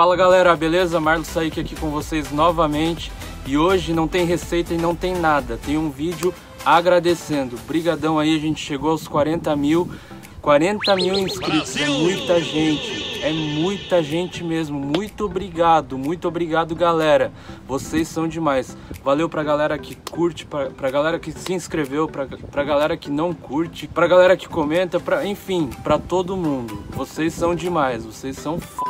Fala galera, beleza? Marlos Saik aqui com vocês novamente e hoje não tem receita e não tem nada, tem um vídeo agradecendo. Brigadão aí, a gente chegou aos 40 mil, 40 mil inscritos, é muita gente, é muita gente mesmo. Muito obrigado, muito obrigado galera, vocês são demais. Valeu pra galera que curte, pra, pra galera que se inscreveu, pra, pra galera que não curte, pra galera que comenta, pra, enfim, pra todo mundo. Vocês são demais, vocês são f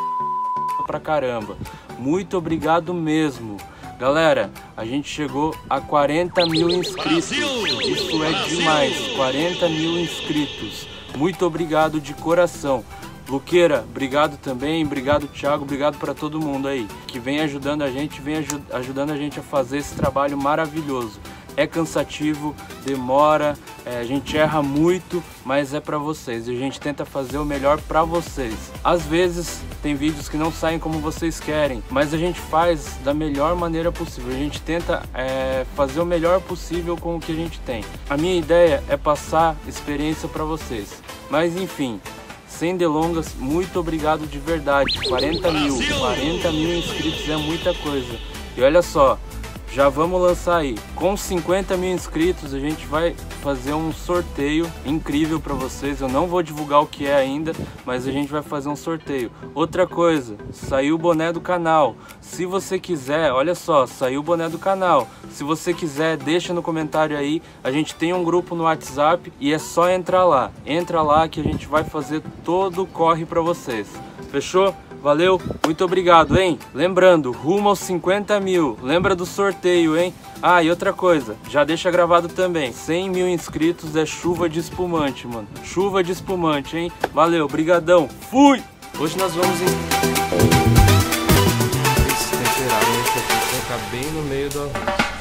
pra caramba. Muito obrigado mesmo. Galera, a gente chegou a 40 mil inscritos. Isso é demais. 40 mil inscritos. Muito obrigado de coração. Luqueira, obrigado também, obrigado Thiago, obrigado para todo mundo aí que vem ajudando a gente, vem ajudando a gente a fazer esse trabalho maravilhoso é cansativo, demora, é, a gente erra muito, mas é para vocês e a gente tenta fazer o melhor para vocês. Às vezes tem vídeos que não saem como vocês querem, mas a gente faz da melhor maneira possível. A gente tenta é, fazer o melhor possível com o que a gente tem. A minha ideia é passar experiência para vocês. Mas enfim, sem delongas, muito obrigado de verdade. 40 mil, 40 mil inscritos é muita coisa. E olha só, já vamos lançar aí. Com 50 mil inscritos, a gente vai fazer um sorteio incrível para vocês. Eu não vou divulgar o que é ainda, mas a gente vai fazer um sorteio. Outra coisa, saiu o boné do canal. Se você quiser, olha só, saiu o boné do canal. Se você quiser, deixa no comentário aí. A gente tem um grupo no WhatsApp e é só entrar lá. Entra lá que a gente vai fazer todo o corre para vocês. Fechou? Valeu, muito obrigado, hein? Lembrando, rumo aos 50 mil. Lembra do sorteio, hein? Ah, e outra coisa, já deixa gravado também. 100 mil inscritos é chuva de espumante, mano. Chuva de espumante, hein? Valeu, brigadão. Fui! Hoje nós vamos em... Esse temperado, esse aqui bem no meio do arroz.